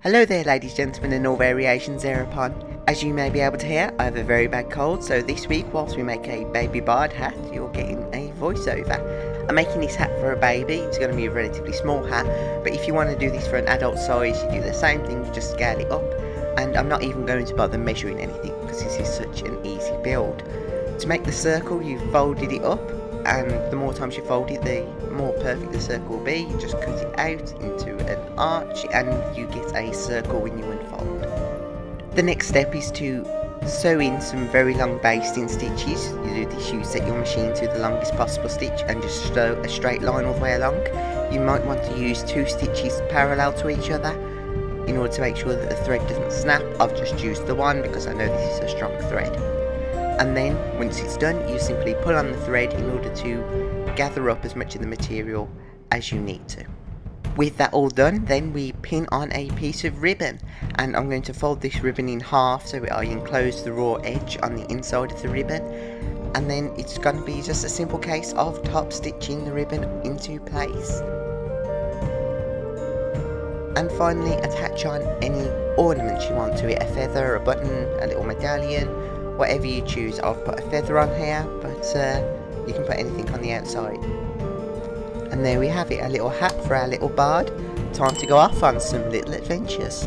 Hello there ladies, and gentlemen and all variations thereupon. As you may be able to hear, I have a very bad cold, so this week whilst we make a baby bard hat, you're getting a voiceover. I'm making this hat for a baby, it's going to be a relatively small hat, but if you want to do this for an adult size, you do the same thing, you just scale it up. And I'm not even going to bother measuring anything, because this is such an easy build. To make the circle, you folded it up, and the more times you fold it, the more perfect the circle will be. You just cut it out into an arch and you get a circle when you unfold. The next step is to sew in some very long basting stitches. You do this, you set your machine to the longest possible stitch and just sew a straight line all the way along. You might want to use two stitches parallel to each other in order to make sure that the thread doesn't snap. I've just used the one because I know this is a strong thread. And then, once it's done, you simply pull on the thread in order to gather up as much of the material as you need to. With that all done, then we pin on a piece of ribbon and I'm going to fold this ribbon in half so I enclose the raw edge on the inside of the ribbon and then it's going to be just a simple case of top stitching the ribbon into place. And finally attach on any ornaments you want to it, a feather, a button, a little medallion, whatever you choose. I've put a feather on here but uh, you can put anything on the outside. And there we have it, a little hat for our little bard. Time to go off on some little adventures.